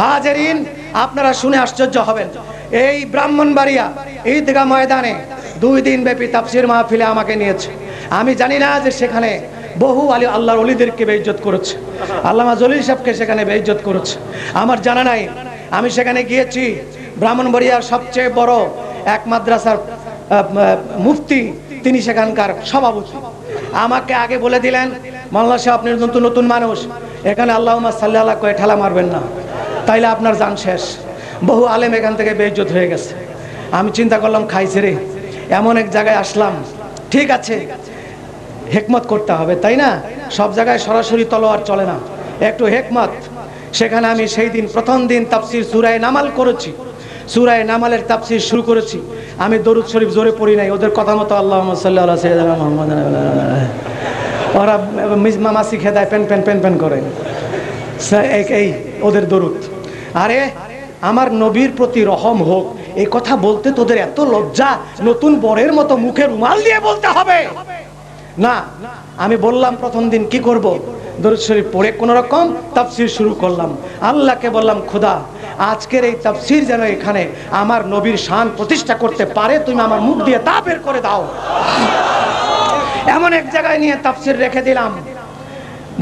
হাজারিন, আপনারা শুনে আশ্চর্য হবেন। এই ব্রাহ্মণবাড়িয়া ঈদগা ময়দানে দুই দিন ব্যাপী তাফসির মাহফিলে আমাকে নিয়েছে। আমি জানি না যে সেখানে বহু আলী আল্লাহর অলিদেরকে বেইজ্জত করেছে। আল্লামা জলিল সাহেবকে সেখানে বেইজ্জত করেছে। আমার জানা নাই, আমি সেখানে গিয়েছি। ব্রাহ্মণবাড়িয়ার সবচেয়ে বড় এক মাদ্রাসার মুফতি, তিনি সেখানকার সভাপতি। আমাকে আগে বলে দিলেন মাল্লা সাহেব, আপনি নতুন নতুন মানুষ। এখানে আল্লাহ সাল্লাহ কয়ে ঠেলা মারবেন না। তাইলে আপনার যান শেষ। বহু আলেম এখান থেকে বেইজ্জত হয়ে গেছে। আমি চিন্তা করলাম, খাইছে রে। এমন এক জায়গায় আসলাম। ঠিক আছে, হেকমত করতে হবে, তাই না? সব জায়গায় সরাসরি তলোয়ার চলে না। একটু হেকমত। সেখানে আমি সেই দিন প্রথম দিন তাফসির সুরায় নামাল করেছি। সুরায় নামালের তাপসির শুরু করেছি। আমি দরুদ শরীফ জোরে পড়ি নাই। ওদের কথা মতো আল্লাহ মুহাম্মাদ ওরা মামাসি খেদায়, পেন পেন পেন পেন করে। এই, ওদের দরুদ। আরে, আমার নবীর প্রতি রহম হোক এই কথা বলতে তোদের এত লজ্জা, নতুন বরের মতো মুখে রুমাল দিয়ে বলতে হবে। না, আমি বললাম প্রথম দিন কি করব? দরুদ শরীফ পড়ে কোন রকম তাফসির শুরু করলাম। আল্লাহকে বললাম, খোদা, আজকের এই তাফসির যেন এখানে আমার নবীর শান প্রতিষ্ঠা করতে পারে, তুমি আমার মুখ দিয়ে তা বের করে দাও। এমন এক জায়গায় নিয়ে তাফসির রেখে দিলাম।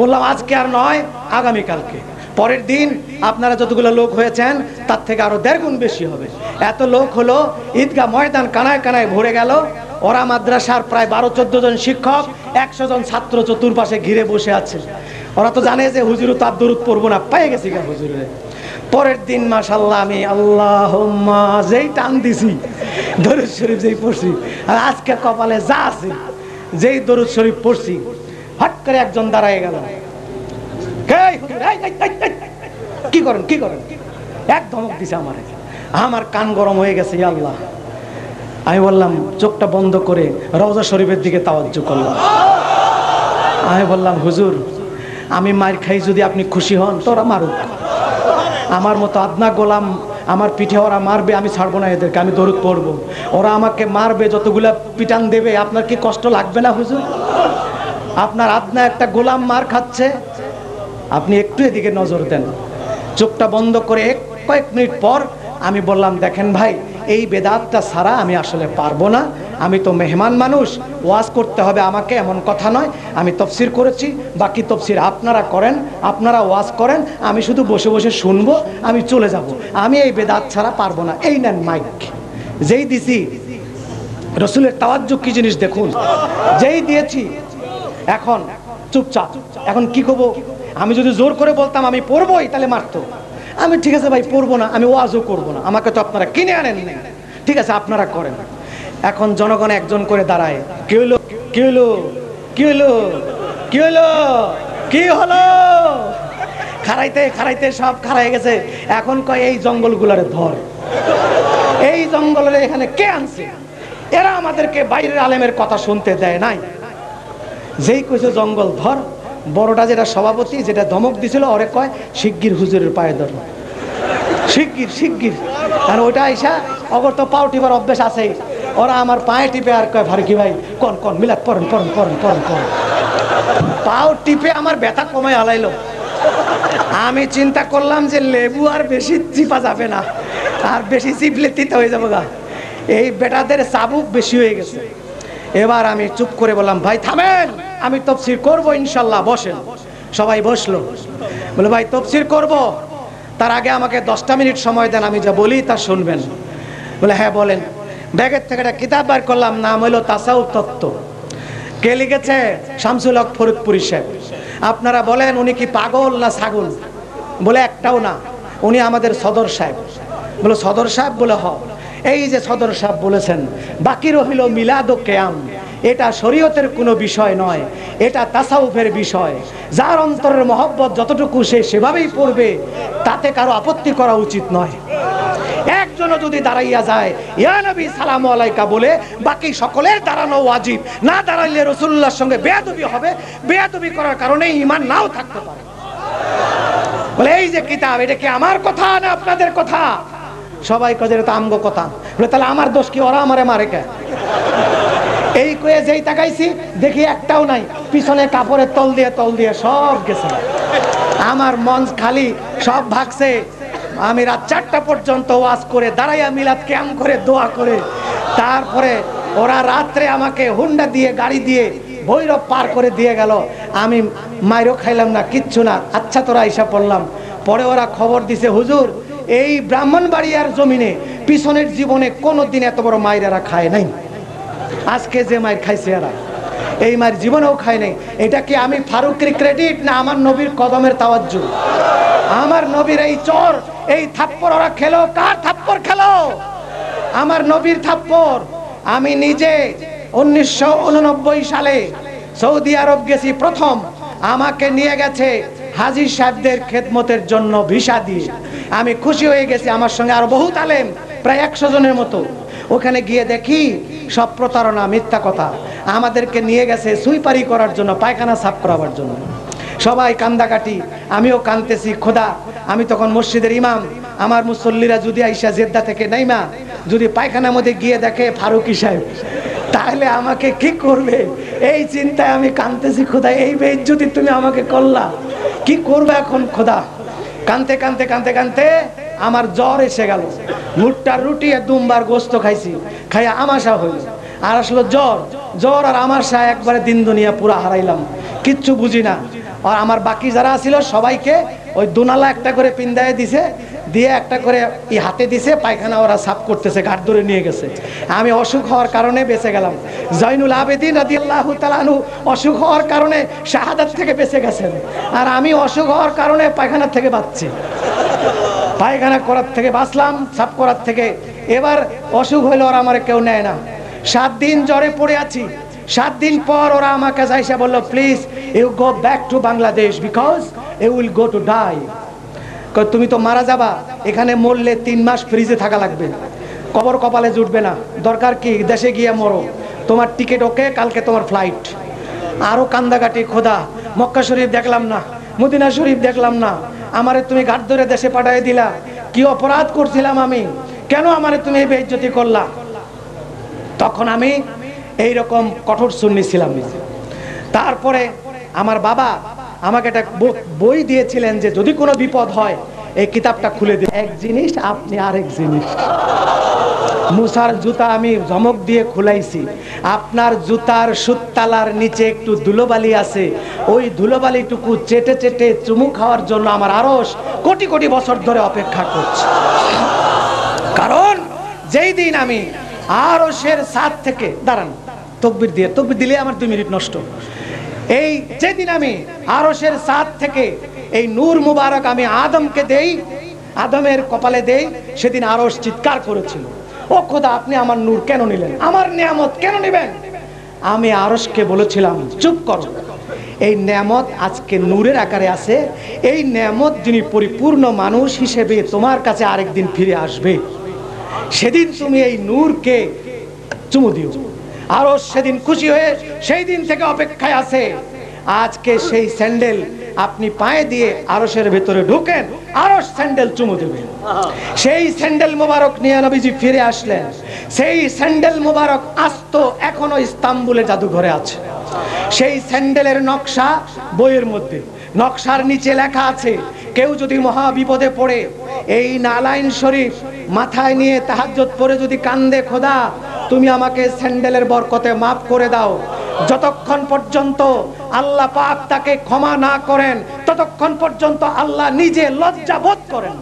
বললাম, আজকে আর নয়, আগামীকালকে। পরের দিন আপনারা যতগুলো লোক হয়েছেন, তার থেকে আরও দেড় গুণ বেশি হবে। এত লোক হলো ঈদগাহ ময়দান কানায় কানায় ভরে গেল। ওরা মাদ্রাসার প্রায় বারো, চোদ্দ জন শিক্ষক, একশো জন ছাত্র চতুর্পাশে ঘিরে বসে আছে। ওরা তো জানে যে হুজুর তার দরুদ পড়ব না। পেয়ে গেছি গা হুজুরে। পরের দিন মাসাল্লাহ আমি আল্লাহ যেই টান দিছি, দরুদ শরীফ যেই পড়ছি, আর আজকে কপালে যা আছে, যেই দরুদ শরীফ পড়ছি হট করে একজন দাঁড়ায় গেল এই হুজুর, এই, এই, এই, এই, কি করেন কি করেন? এক ধমক দিছে আমার। আমার কান গরম হয়ে গেছে আল্লাহ। আমি বললাম, চোখটা বন্ধ করে রওজা শরীফের দিকে তাওয়াজ্জু করলাম। আমি বললাম, হুজুর, আমি মার খাই যদি আপনি খুশি হন, তোরা মারুক। আমার মতো আদনা গোলাম, আমার পিঠে ওরা মারবে, আমি ছাড়বো না এদেরকে, আমি দরুদ পড়ব। ওরা আমাকে মারবে, যতগুলা পিটান দেবে, আপনার কি কষ্ট লাগবে না, হুজুর? আপনার আদনা একটা গোলাম মার খাচ্ছে আপনি একটু এদিকে নজর দেন। চোখটা বন্ধ করে এক কয়েক মিনিট পর আমি বললাম, দেখেন ভাই, এই বেদাতটা ছাড়া আমি আসলে পারব না। আমি তো মেহমান মানুষ, ওয়াজ করতে হবে আমাকে, এমন কথা নয়। আমি তফসির করেছি, বাকি তফসির আপনারা করেন, আপনারা ওয়াজ করেন, আমি শুধু বসে বসে শুনব, আমি চলে যাব। আমি এই বেদাত ছাড়া পারব না। এই নেন মাইক। যেই দিছি, রসুলের তাওয়াজ্জুক কি জিনিস দেখুন? যেই দিয়েছি, এখন চুপচাপ। এখন কি করব? আমি যদি জোর করে বলতাম, আমি পড়বোই তাহলে মারতো। আমি, ঠিক আছে ভাই, পড়ব না, আমি ওয়াজও করব না, আমাকে তো আপনারা কিনে আনেন না ঠিক আছে, আপনারা করেন। এখন জনগণ একজন করে দাঁড়ায়, কি হলো? কি হলো? কি হলো? কি হলো? কি হলো? খারাইতে খারাইতে সব খারাই গেছে। এখন কয়, এই জঙ্গলগুলারে ধর। এই জঙ্গলের এখানে কে আনছে? এরা আমাদেরকে বাইরের আলেমের কথা শুনতে দেয় নাই। যেই কইছে জঙ্গল ধর বড়টা যেটা সভাপতি, যেটা ধমক দিছিল, ওরে কয়, শিগগির হুজুরের পায়ে ধর। শিগগির শিগগির। আর ওইটা আইসা, অগর তো পাও টিপার অভ্যেস আছে। ওরা আমার পায়ে টিপে আর কয়, ফারুকি ভাই, কন কন মিলাত পড়েন পড়েন পড়েন পড়েন পড়েন। পাও টিপে আমার ব্যথা কমে আলাইলো। আমি চিন্তা করলাম যে লেবু আর বেশি চিপা যাবে না। আর বেশি চিপলে তিতা হয়ে যাব গা। এই বেটাদের চাবুক বেশি হয়ে গেছে। এবার আমি চুপ করে বললাম, ভাই, থামেন, আমি তফসির করব ইনশাল্লাহ, বসেন। সবাই বসল। বলে, ভাই, তফসির করব। তার আগে আমাকে দশটা মিনিট সময় দেন, আমি যা বলি তা শুনবেন। বলে হ্যাঁ বলেন। ব্যাগের থেকে একটা কিতাব বার করলাম, নাম হলো তাসাউ তত্ত্ব। কে লিখেছে? শামসুল হক ফরিদপুরি সাহেব। আপনারা বলেন, উনি কি পাগল না ছাগল? বলে, একটাও না। উনি আমাদের সদর সাহেব। বলে, সদর সাহেব? বলে, হ। এই যে সদর সাহেব বলেছেন, বাকি রহিল মিলাদ কেয়াম, এটা শরীয়তের কোনো বিষয় নয়, এটা তাসাউফের বিষয়। যার অন্তরের মহব্বত যতটুকু সে সেভাবেই পড়বে, তাতে কারও আপত্তি করা উচিত নয়। একজনও যদি দাঁড়াইয়া যায়, ইয়া নবী সালাম আলাইকা বলে, বাকি সকলের দাঁড়ানো ওয়াজিব। না দাঁড়াইলে রসুল্লাহর সঙ্গে বেয়াদবি হবে, বেয়াদবি করার কারণে ইমান নাও থাকতে পারে। বলে, এই যে কিতাব, এটা কি আমার কথা না আপনাদের কথা? সবাই কাজে তো আমগো কথা। বলে, তাহলে আমার দোষ কি? ওরা আমারে মারে কে? এই কয়ে যেই তাকাইছি, দেখি একটাও নাই। পিছনে কাপড়ের তল দিয়ে তল দিয়ে সব গেছে। আমার মন খালি সব ভাগছে। আমি রাত চারটা পর্যন্ত ওয়াজ করে দাঁড়াইয়া মিলাদ ক্যাম করে, দোয়া করে। তারপরে ওরা রাত্রে আমাকে হুন্ডা দিয়ে, গাড়ি দিয়ে ভৈরব পার করে দিয়ে গেল। আমি মাইরও খাইলাম না, কিচ্ছু না। আচ্ছা তোরা আইসা পড়লাম। পরে ওরা খবর দিছে, হুজুর এই ব্রাহ্মণবাড়িয়ার জমিনে পিছনের জীবনে কোনো দিন এত বড় মায়েরা খায় নাই। আজকে যে মায়ের খাইছে এরা, এই মায়ের জীবনেও খায় নাই। এটা কি আমি ফারুকের ক্রেডিট না আমার নবীর কদমের তাওয়াজ্জু? আমার নবীর এই চর, এই থাপ্পড় ওরা খেলো, কার থাপ্পর খেলো? আমার নবীর থাপ্পর আমি নিজে উনিশশো উননব্বই সালে সৌদি আরব গেছি প্রথম। আমাকে নিয়ে গেছে হাজি সাহেবদের খেদমতের জন্য ভিসা দিয়ে। আমি খুশি হয়ে গেছি আমার সঙ্গে আরও বহুত আলেম, প্রায় একশো জনের মতো। ওখানে গিয়ে দেখি সব প্রতারণা, মিথ্যা কথা। আমাদেরকে নিয়ে গেছে সুইপারি করার জন্য, পায়খানা সাফ করাবার জন্য। সবাই কান্দাকাটি, আমিও কানতেছি খোদা, আমি তখন মসজিদের ইমাম। আমার মুসল্লিরা যদি আইসা জেদ্দা থেকে নাইমা, যদি পায়খানার মধ্যে গিয়ে দেখে ফারুকি সাহেব, তাহলে আমাকে কি করবে? এই চিন্তায় আমি কানতেছি খোদা, এই বেজ যদি তুমি আমাকে করলা। কি করবে এখন, খোদা? কানতে কানতে কানতে কানতে আমার জ্বর এসে গেল। ভুট্টা, রুটি আর দুমবার গোস্ত খাইছি, খাইয়া আমাশা হইল। আর আসলো জ্বর। জ্বর আর আমাশা একবারে দিন দুনিয়া পুরা হারাইলাম। কিচ্ছু বুঝি না। আর আমার বাকি যারা ছিল সবাইকে ওই দুনালা একটা করে পিন্দায় দিছে। দিয়ে একটা করে ই হাতে দিছে, পায়খানা ওরা সাফ করতেছে, ঘাট ধরে নিয়ে গেছে। আমি অসুখ হওয়ার কারণে বেঁচে গেলাম। জৈনুল আবেদিন রাদিয়াল্লাহু তাআলাহু অসুখ হওয়ার কারণে শাহাদাত থেকে বেঁচে গেছেন। আর আমি অসুখ হওয়ার কারণে পায়খানা থেকে বাঁচছি। পায়খানা করার থেকে বাঁচলাম, সাফ করার থেকে। এবার অসুখ হইলে ওরা আমার কেউ নেয় না। সাত দিন জ্বরে পড়ে আছি। সাত দিন পর ওরা আমাকে যাইসা বলল please you go back to Bangladesh because you will go to die তুমি তো মারা যাবা। এখানে মরলে তিন মাস ফ্রিজে থাকা লাগবে। কবর কপালে জুটবে না। দরকার কি? দেশে গিয়ে মরো। তোমার টিকিট ওকে, কালকে তোমার ফ্লাইট আরও কান্দাকাটি, খোদা, মক্কা শরীফ দেখলাম না, মদিনা শরীফ দেখলাম না। আমারে তুমি ঘাট ধরে দেশে পাঠিয়ে দিলা। কি অপরাধ করছিলাম আমি? কেন আমারে তুমি এই বেইজ্জতি করলা? তখন আমি এই রকম কঠোর সুন্নি ছিলাম। তারপরে আমার বাবা আমাকে একটা বই দিয়েছিলেন যে যদি কোনো বিপদ হয়, এই কিতাবটা খুলে দিন। এক জিনিস, আপনি আরেক জিনিস। মুসার জুতা আমি ধমক দিয়ে খুলাইছি। আপনার জুতার সুততালার নিচে একটু ধুলোবালি আছে। ওই ধুলোবালিটুকু চেটে চেটে চুমু খাওয়ার জন্য আমার আরস কোটি কোটি বছর ধরে অপেক্ষা করছে। কারণ যেই দিন আমি আরসের সাত থেকে, দাঁড়ান, তকবির দিয়ে, তকবির দিলে আমার দুই মিনিট নষ্ট। এই যেদিন আমি আরসের সাত থেকে এই নূর মুবারক আমি আদমকে দেই, আদমের কপালে দেই, সেদিন আরস চিৎকার করেছিল। ও খোদা, আপনি আমার নূর কেন নিলেন? আমার নিয়ামত কেন নেবেন? আমি আরসকে বলেছিলাম, চুপ করো। এই নেয়ামত আজকে নূরের আকারে আছে। এই নেয়ামত যিনি পরিপূর্ণ মানুষ হিসেবে তোমার কাছে আরেকদিন ফিরে আসবে। সেদিন তুমি এই নূরকে চুমু দিও। আরও সেদিন খুশি হয়ে সেই দিন থেকে অপেক্ষায় আছে। আজকে সেই স্যান্ডেল আপনি পায়ে দিয়ে আরসের ভেতরে ঢুকেন আরস স্যান্ডেল চুমু দেবেন। সেই স্যান্ডেল মোবারক নিয়ে নবীজি ফিরে আসলেন। সেই স্যান্ডেল মোবারক আস্ত এখনও ইস্তাম্বুলের জাদুঘরে আছে। সেই স্যান্ডেলের নকশা বইয়ের মধ্যে, নকশার নিচে লেখা আছে, কেউ যদি মহা বিপদে পড়ে, এই নালাইন শরীফ মাথায় নিয়ে তাহাজ্জত পরে যদি কান্দে খোদা তুমি আমাকে স্যান্ডেলের বরকতে মাফ করে দাও। যতক্ষণ পর্যন্ত আল্লাহ পাক তাকে ক্ষমা না করেন, ততক্ষণ পর্যন্ত আল্লাহ নিজে লজ্জা বোধ করেন।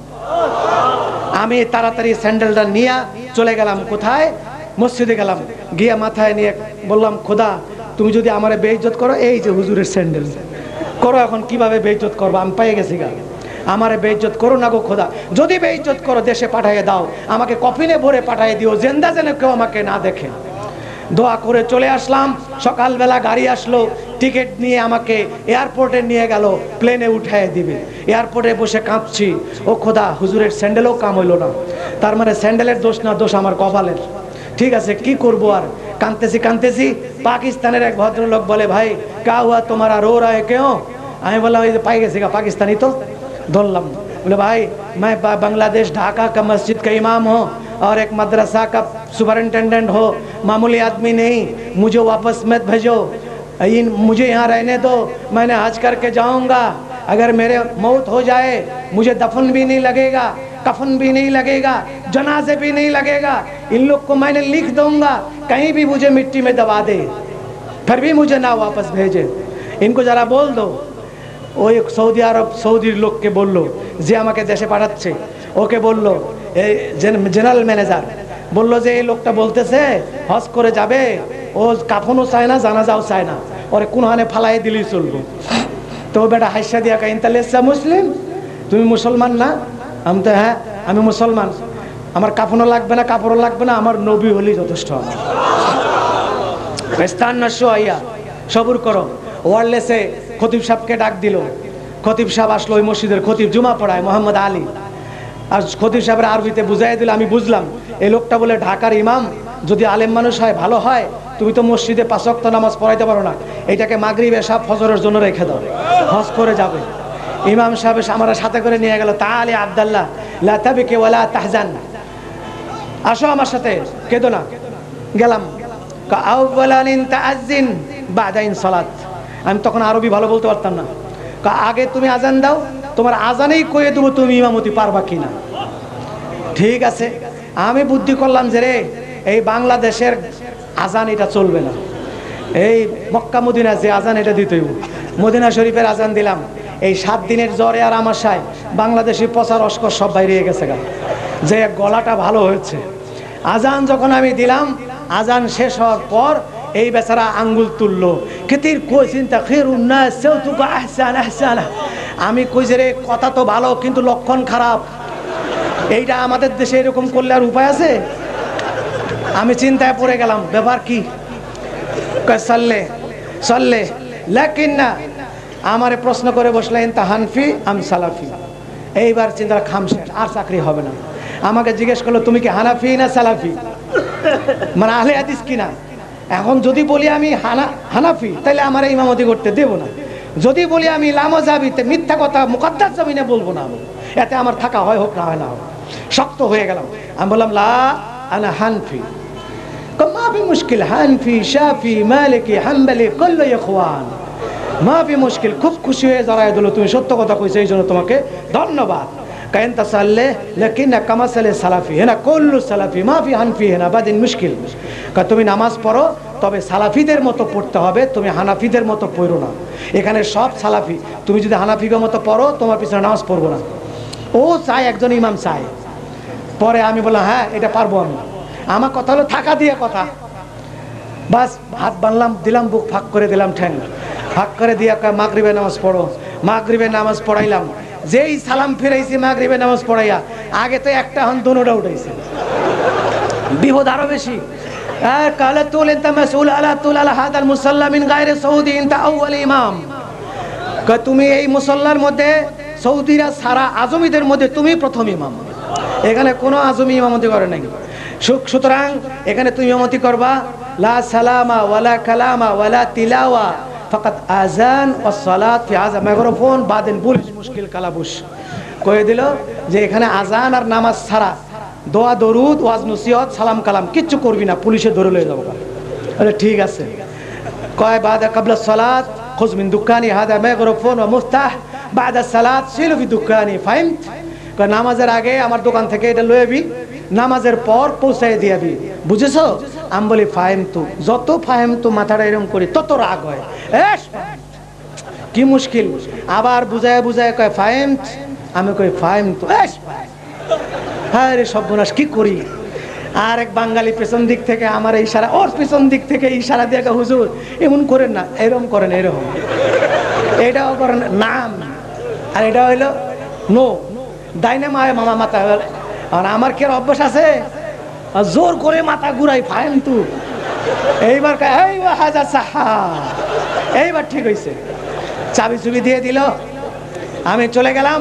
আমি তাড়াতাড়ি স্যান্ডেলটা নিয়ে চলে গেলাম। কোথায়? মসজিদে গেলাম। গিয়ে মাথায় নিয়ে বললাম, খোদা, তুমি যদি আমার বেইজ্জত করো, এই যে হুজুরের স্যান্ডেল। করো এখন, কীভাবে বেইজ্জত করব? আমি পেয়ে গেছি গা। আমারে বেইজ্জত করো না গো খোদা। যদি বেইজ্জত করো, দেশে পাঠিয়ে দাও। আমাকে কফিনে ভরে পাঠিয়ে দিও, জেন্দা যেন কেউ আমাকে না দেখে। দোয়া করে চলে আসলাম, সকালবেলা গাড়ি আসলো, টিকিট নিয়ে আমাকে এয়ারপোর্টে নিয়ে গেল, প্লেনে উঠায় দিবে। এয়ারপোর্টে বসে কাঁপছি, ও খোদা, হুজুরের স্যান্ডেলও কাম হইল না। তার মানে স্যান্ডেলের দোষ না, দোষ আমার কপালের। ঠিক আছে, কি করব আর? কানতেছি কানতেছি পাকিস্তানের এক ভদ্রলোক বলে, ভাই কা হুয়া তোমারা রো রায় কেউ? আমি বললাম, ওই যে পাই গেছি পাকিস্তানি তো। धुल्लम। बोले, भाई, मैं बांग्लादेश ढाका का मस्जिद का इमाम हूँ और एक मदरसा का सुपरिनटेंडेंट हो। मामूली आदमी नहीं, मुझे वापस मत भेजो। इन, मुझे यहाँ रहने दो, मैंने हज करके जाऊँगा। अगर मेरे मौत हो जाए, मुझे दफन भी नहीं लगेगा, कफन भी नहीं लगेगा, जनाजे भी नहीं लगेगा। इन लोग को मैंने लिख दूँगा, कहीं भी मुझे मिट्टी में दबा दे, फिर भी मुझे ना वापस भेजे। इनको ज़रा बोल दो ওই সৌদি আরব সৌদির লোককে বলল যে আমাকে দেশে পাঠাচ্ছে। ওকে বলল এই জেনারেল ম্যানেজার। বলল যে এই লোকটা বলতেছে হজ করে যাবে। ও কাফনও চায় না জানাজাও চায় না। ওরে কোন হানে ফালাই দিলেই চলবো। তো বেটা হাইসা দিয়া কাইন তাহলে মুসলিম? তুমি মুসলমান না? আমি তো হ্যাঁ আমি মুসলমান। আমার কাফনও লাগবে না কাপড়ও লাগবে না আমার নবী হলেই যথেষ্ট স্থান আইয়া সবুর করো। ওয়ারলেসে খতিব সাহেবকে ডাক দিল। খতিব সাহেব আসলো ওই মসজিদের খতিব জুমা পড়ায়, মোহাম্মদ আলী। আর খতিব সাহেবের আরবিতে বুঝাই দিল, আমি বুঝলাম, এই লোকটা বলে ঢাকার ইমাম, যদি আলেম মানুষ হয়, ভালো হয়, তুমি তো মসজিদে পাঁচক্ত নামাজ পড়াইতে পারো না। এটাকে মাগরিবে সাহেব ফজরের জন্য রেখে দাও, হজ করে যাবে। ইমাম সাহেব আমার সাথে করে নিয়ে গেল তাহলে আবদাল্লাহ লাতাবিকে ওয়ালা তাহজান। আসো আমার সাথে, কেঁদো না, গেলাম। আউ্বালানিন বাদাইন সালাত। আমি তখন আরবি ভালো বলতে পারতাম না। আগে তুমি আজান দাও, তোমার আজানেই কয়ে দেবো তুমি ইমামতি পারবা কিনা। ঠিক আছে, আমি বুদ্ধি করলাম যে রে, এই বাংলাদেশের আজান এটা চলবে না। এই মক্কা মদিনা যে আজান এটা দিতে। মদিনা শরীফের আজান দিলাম। এই সাত দিনের জ্বরে আর আমার আমাশায় বাংলাদেশি পচার অস্কর সব বাইরে গেছে গা। যে গলাটা ভালো হয়েছে। আজান যখন আমি দিলাম, আজান শেষ হওয়ার পর এই বেচারা আঙ্গুল তুললো। কেতির কই চিন্তা খের উন্নয় সেও আহসান আমি কই রে, কথা তো ভালো, কিন্তু লক্ষণ খারাপ। এইটা আমাদের দেশে এরকম করলে আর উপায় আছে? আমি চিন্তায় পড়ে গেলাম, ব্যাপার কি? সাল্লে সাল্লে লেকিন না আমারে প্রশ্ন করে বসলেন তা হানফি আম সালাফি? এইবার চিন্তা খাম শেষ, আর চাকরি হবে না। আমাকে জিজ্ঞেস করল, তুমি কি হানাফি না সালাফি? মানে আহলে হাদিস কিনা এখন যদি বলি আমি হানা, হানাফি তাহলে আমার ইমামতি করতে দেব না। যদি বলি আমি লামো যাবিতে মিথ্যা কথা মুকদ্দাস জমিনে বলব না আমি, এতে আমার থাকা হয় হোক না হয় না হোক। শক্ত হয়ে গেলাম। আমি বললাম, লা আনা হানফি। কম, মা ফি মুশকিল হানফি, শাফি, মালিকি, হাম্বলি, কল্লো ইখওয়ান। মা মুশকিল, খুব খুশি হয়ে জড়াই দিল, তুমি সত্য কথা কইছো, এই জন্য তোমাকে ধন্যবাদ। তুমি নামাজ পড়ো তবে সালাফিদের মতো পড়তে হবে, তুমি হানাফিদের মতো পড়ো না। এখানে সব সালাফি। তুমি যদি হানাফিদের মতো পড়ো, তোমার পিছনে নামাজ পড়ব না। ও চায়, একজন ইমাম চায়। পরে আমি বললাম হ্যাঁ এটা পারব আমি। আমার কথা হলো, থাকা দিয়ে কথা। বাস হাত বানলাম, দিলাম, বুক ফাঁক করে দিলাম, ঠ্যাং। ফাঁক করে দিয়ে মাগরিবে নামাজ পড়ো। মাগরিবে নামাজ পড়াইলাম। যেই সালাম ফিরাইছি মাগরিবে নামাজ পড়াইয়া, আগে তো একটা হন দোনোটা উঠাইছে। বিপদ আরও বেশি। তুল ইনতা মাসউল আলা তুল আলা হাদাল মুসাল্লা মিন গায়রে সৌদি ইনতা আউয়াল ইমাম। কয় তুমি এই মুসল্লার মধ্যে, সৌদিরা সারা আজমিদের মধ্যে তুমি প্রথম ইমাম। এখানে কোনো আজমি ইমামতি করে নাই। সু- সুতরাং এখানে তুমি ইমামতি করবা, লা সালামা ওয়ালা কালামা ওয়ালা তিলাওয়া। ফাকাত আজান ও সালাত ফি আজা মাইক্রোফোন, বাদেন বুলিশ মুশকিল, কালাবুশ। কয়ে দিল যে এখানে আজান আর নামাজ ছাড়া দোয়া, দরুদ, ওয়াজ, নসিহত, সালাম, কালাম কিচ্ছু করবি না, পুলিশে ধরে লয়ে যাব আরে ঠিক আছে। কয়, বাদা কাবলা সালাত, খুজ মিন দুকানি, হাদা মাইক্রোফোন ওয়া মুফতাহ, বাদা সালাত, শিলু ফি দুকানি কয়, নামাজের আগে আমার দোকান থেকে এটা লয়েবি নামাজের পর পৌঁছাই দিয়াবি বুঝেছ? আমি বলি, ফাহিম তু। যত ফাহিম তু মাথাটা এরকম করি, তত রাগ হয়। কি মুশকিল। আবার বুঝায় বুঝায় কয়, ফাহিম আমি কই, ফাহিম তু। হ্যাঁ রে সর্বনাশ, কি করি? আর এক বাঙালি পেছন দিক থেকে আমার ইশারা ওর পেছন দিক থেকে ইশারা দিয়ে হুজুর, এমন করেন না এরকম করেন, এরকম। এটাও করেন নাম। আর এটা হইল, নো। দাইনে মায় মামা মাথা আর আমার কি অভ্যাস আছে? জোর করে মাথা ঘুরাই ফাইন তু। এইবার কয়, এই ও হাজার সাহা। এইবার ঠিক হয়েছে চাবি চুবি দিয়ে দিল। আমি চলে গেলাম।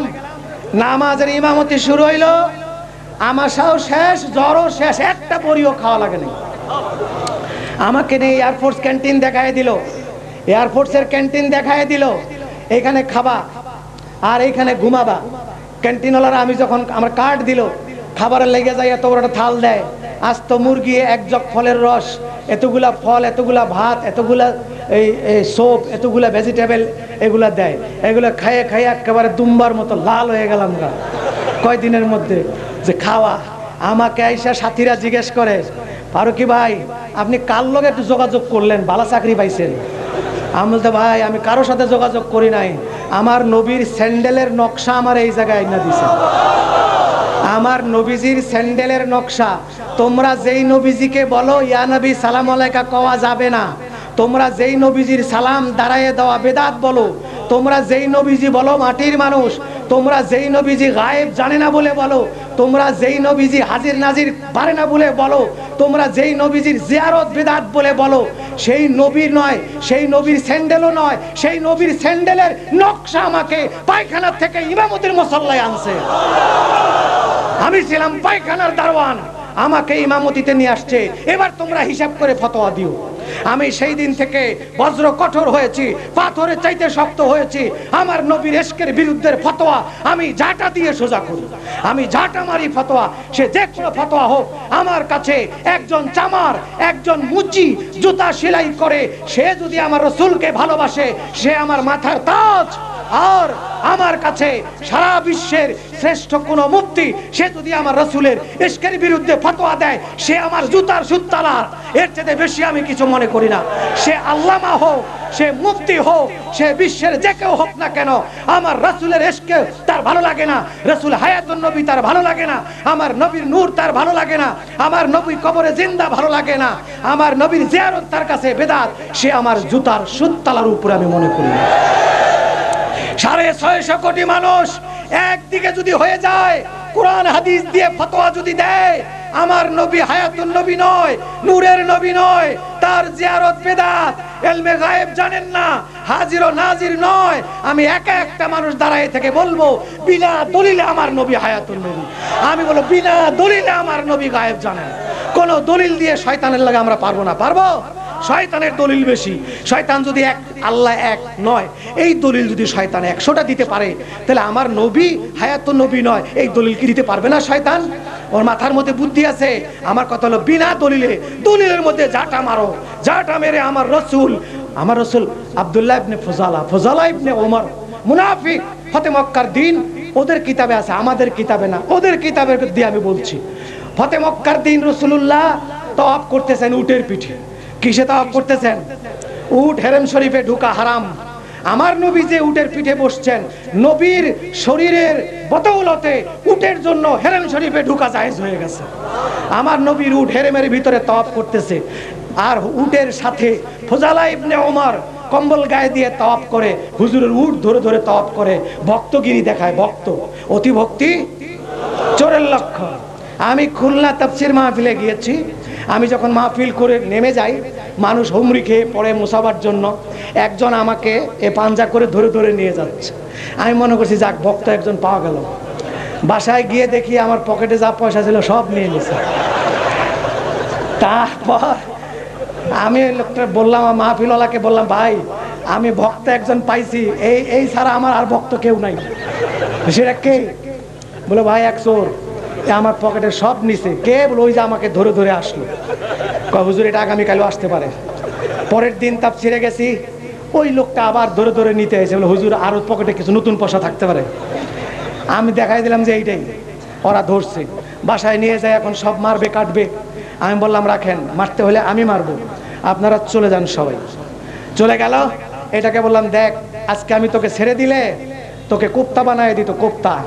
নামাজের ইমামতি শুরু হইল। আমাশাও শেষ জ্বরও শেষ একটা বড়িও খাওয়া লাগে নাই। আমাকে নিয়ে এয়ারফোর্স ক্যান্টিন দেখায় দিল। এয়ারফোর্সের ক্যান্টিন দেখায় দিল। এখানে খাবা আর এইখানে ঘুমাবা। ক্যান্টিনওয়ালারা আমি যখন আমার কার্ড দিল খাবারের লেগে যায় এত বড় একটা থাল দেয়। আস্ত মুরগি, এক জগ ফলের রস, এতগুলা ফল, এতগুলা ভাত, এতগুলা এই সোপ এতগুলা ভেজিটেবল এগুলা দেয়। এগুলো খাইয়ে খাইয়ে একেবারে দুম্বার মতো লাল হয়ে গেলাম গা কয়দিনের মধ্যে? যে খাওয়া। আমাকে আইসা সাথীরা জিজ্ঞেস করে, ফারুকি ভাই, আপনি কার লগে একটু যোগাযোগ করলেন? বালা চাকরি পাইছেন। আমি বলতে, ভাই, আমি কারোর সাথে যোগাযোগ করি নাই। আমার নবীর স্যান্ডেলের নকশা আমার এই জায়গায় না দিছে। আমার নবীজির স্যান্ডেলের নকশা। তোমরা যেই নবীজিকে বলো, ইয়া নবী, সালাম আলাইকা, কওয়া যাবে না। তোমরা যেই নবীজির সালাম দাঁড়ায় দেওয়া বেদাত বলো। তোমরা যেই নবীজি বলো, মাটির মানুষ। তোমরা যেই নবীজি গায়েব জানে না বলে বলো। তোমরা যেই নবীজি হাজির নাজির পারে না বলে বলো। তোমরা যেই নবীজির জিয়ারত বেদাত বলে বলো। সেই নবীর নয়, সেই নবীর স্যান্ডেলও নয়, সেই নবীর স্যান্ডেলের নকশা আমাকে পায়খানার থেকে ইমামতির মশল্লায় আনছে। আমি ছিলাম পায়খানার দারোয়ান। আমাকে ইমামতিতে নিয়ে আসছে। এবার তোমরা হিসাব করে ফতোয়া দিও। আমি সেই দিন থেকে বজ্র কঠোর হয়েছি, পাথরের চাইতে শক্ত হয়েছি। আমার নবীর এশকের বিরুদ্ধে ফতোয়া আমি ঝাঁটা দিয়ে সোজা করি। আমি ঝাঁটা মারি ফতোয়া। সে যে কোনো ফতোয়া হোক, আমার কাছে একজন চামার, একজন মুচি জুতা সেলাই করে। সে যদি আমার রসুলকে ভালোবাসে, সে আমার মাথার তাজ আর আমার কাছে সারা বিশ্বের শ্রেষ্ঠ কোন মুক্তি সে যদি আমার রসুলের ইস্কের বিরুদ্ধে ফতোয়া দেয়, সে আমার জুতার সুত্তালার এর চেয়ে বেশি আমি কিছু মনে করি না। সে আল্লামা হোক, সে মুক্তি হোক, সে বিশ্বের যে কেউ হোক না কেন, আমার রসুলের এসকে তার ভালো লাগে না, রসুল হায়াতুন নবী তার ভালো লাগে না, আমার নবীর নূর তার ভালো লাগে না, আমার নবী কবরে জিন্দা ভালো লাগে না, আমার নবীর জিয়ারত তার কাছে বেদাত, সে আমার জুতার সুত্তালার উপরে আমি মনে করি না। সাড়ে ছয়শো কোটি মানুষ একদিকে যদি হয়ে যায়, কোরআন, হাদিস দিয়ে ফতোয়া যদি দেয়, আমার নবী হায়াতুন নবী নয়, নূরের নবী নয়, তার জিয়ারত বেদাত, এলমে গায়েব জানেন না, হাজির ও নাজির নয়, আমি একা একটা মানুষ দাঁড়ায় থেকে বলব, বিনা দলিলে আমার নবী হায়াতুন নবী। আমি বলব, বিনা দলিলে আমার নবী গায়েব জানেন। কোন দলিল দিয়ে শয়তানের লাগে আমরা পারব না, পারব? শয়তানের দলিল বেশি। শয়তান যদি এক, আল্লাহ এক নয়, এই দলিল যদি শয়তান একশোটা দিতে পারে, তাহলে আমার নবী হায়াত নবী নয়, এই দলিল কি দিতে পারবে না শয়তান? ওর মাথার মধ্যে বুদ্ধি আছে, আমার কথা হলো বিনা দলিলে, দলিলের মধ্যে জাটা মারো জাটা মেরে আমার রসুল আমার রসুল আবদুল্লাহ ইবনে ফজালা ফজালা ইবনে ওমর, মুনাফিক, ফতে মক্কার দিন, ওদের কিতাবে আছে, আমাদের কিতাবে না, ওদের কিতাবের দিয়ে আমি বলছি, ফতে মক্কার দিন রসুল্লাহ তপ করতেছেন উটের পিঠে। কিসে তাওয়াব করতেছেন? উট হেরেম শরীফে ঢুকা হারাম। আমার নবী যে উটের পিঠে বসছেন, নবীর শরীরের বতৌলতে উটের জন্য হেরেম শরীফে ঢুকা জায়েজ হয়ে গেছে। আমার নবীর উট হেরেমের ভিতরে তওয়াব করতেছে। আর উটের সাথে ফজালা ইবনে ওমর কম্বল গায়ে দিয়ে তওয়াব করে, হুজুরের উট ধরে ধরে তওয়াব করে, ভক্তগিরি দেখায়, ভক্ত অতি ভক্তি চোরের লক্ষ্য আমি খুলনা তাফসির মাহফিলে গিয়েছি। আমি যখন মাহফিল করে নেমে যাই, মানুষ হুমরি খেয়ে পড়ে মোসাবার জন্য। একজন আমাকে এ পাঞ্জা করে ধরে ধরে নিয়ে যাচ্ছে। আমি মনে করছি, যাক, ভক্ত একজন পাওয়া গেল। বাসায় গিয়ে দেখি আমার পকেটে যা পয়সা ছিল সব নিয়ে নিছে। তারপর আমি লোকটা বললাম মাহফিলওয়ালাকে বললাম, ভাই, আমি ভক্ত একজন পাইছি। এই এই ছাড়া আমার আর ভক্ত কেউ নাই। সেটা কে? বলে, ভাই, এক চোর। আমার পকেটে সব নিছে। কে বলে ওই যে আমাকে ধরে ধরে আসলো। হুজুর, এটা আগামীকালও আসতে পারে। পরের দিন তাপ ছিঁড়ে গেছি। ওই লোকটা আবার ধরে ধরে নিতে এসে বলে, হুজুর আরও পকেটে কিছু নতুন পয়সা থাকতে পারে। আমি দেখাই দিলাম যে এইটাই। ওরা ধরছে। বাসায় নিয়ে যায়, এখন সব মারবে, কাটবে। আমি বললাম, রাখেন, মারতে হলে আমি মারবো। আপনারা চলে যান সবাই। চলে গেল। এটাকে বললাম, দেখ, আজকে আমি তোকে ছেড়ে দিলে তোকে কোপ্তা বানায় দিত, কোপ্তা।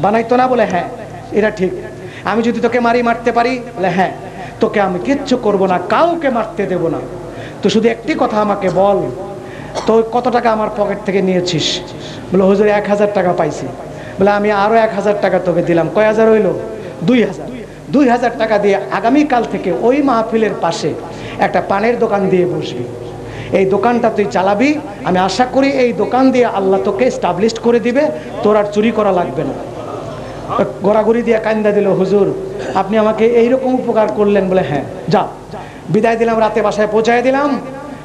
বানাইতো না বলে হ্যাঁ। এটা ঠিক। আমি যদি তোকে মারি, মারতে পারি, বলে হ্যাঁ। তোকে আমি কিচ্ছু করব না, কাউকে মারতে দেব না। তো শুধু একটি কথা আমাকে বল তো কত টাকা আমার পকেট থেকে নিয়েছিস? বলে, হুজুর, এক হাজার টাকা পাইছি। বলে, আমি আরও এক হাজার টাকা তোকে দিলাম। কয় হাজার হইল? দুই হাজার। দুই হাজার টাকা দিয়ে আগামীকাল থেকে ওই মাহফিলের পাশে একটা পানের দোকান দিয়ে বসবি। এই দোকানটা তুই চালাবি। আমি আশা করি এই দোকান দিয়ে আল্লাহ তোকে স্টাবলিশ করে দিবে। তোর আর চুরি করা লাগবে না। গড়াগড়ি দিয়ে কান্দা দিল, হুজুর, আপনি আমাকে এইরকম উপকার করলেন বলে হ্যাঁ যা। বিদায় দিলাম, রাতে বাসায় পৌঁছায় দিলাম।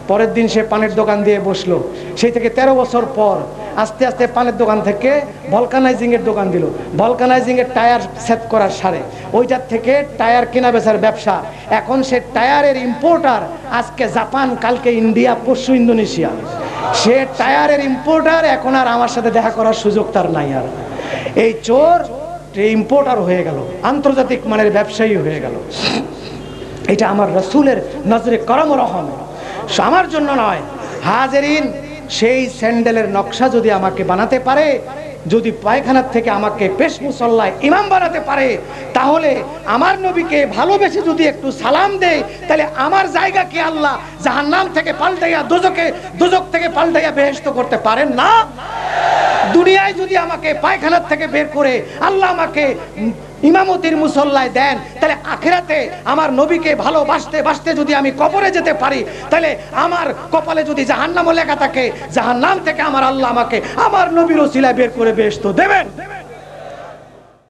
পরের দিন সে পানের দোকান দিয়ে বসল। সেই থেকে ১৩ বছর পর আস্তে আস্তে পানের দোকান থেকে ভলকানাইজিং এর দোকান দিল। ভলকানাইজিং এর টায়ার সেট করার সারে। ওইটার থেকে টায়ার কেনা বেচার ব্যবসা। এখন সে টায়ারের ইম্পোর্টার আজকে জাপান, কালকে ইন্ডিয়া, পরশু ইন্দোনেশিয়া। সে টায়ারের ইম্পোর্টার এখন আর আমার সাথে দেখা করার সুযোগ তার নাই আর। এই চোর ইম্পোর্টার হয়ে গেল, আন্তর্জাতিক মানের ব্যবসায়ী হয়ে গেল। এটা আমার রসুলের নজরে করম রহম। আমার জন্য নয়, হাজেরিন, সেই স্যান্ডেলের নকশা যদি আমাকে বানাতে পারে যদি পায়খানার থেকে আমাকে পেশ মুসল্লায় ইমাম বানাতে পারে, তাহলে আমার নবীকে ভালোবেসে যদি একটু সালাম দেয়, তাহলে আমার জায়গা কি আল্লাহ জাহান্নাম থেকে পাল্টাইয়া দুজকে দুজক থেকে পাল্টাইয়া বেহেস্ত করতে পারেন না? দুনিয়ায় যদি আমাকে পায়খানার থেকে বের করে আল্লাহ আমাকে ইমামতির মুসল্লায় দেন, তাহলে আখেরাতে আমার নবীকে ভালোবাসতে বাসতে যদি আমি কবরে যেতে পারি, তাহলে আমার কপালে যদি জাহান্নামও লেখা থাকে, জাহান্নাম থেকে আমার আল্লাহ আমাকে, আমার নবীর ওসিলায় বের করে বেশ তো দেবেন।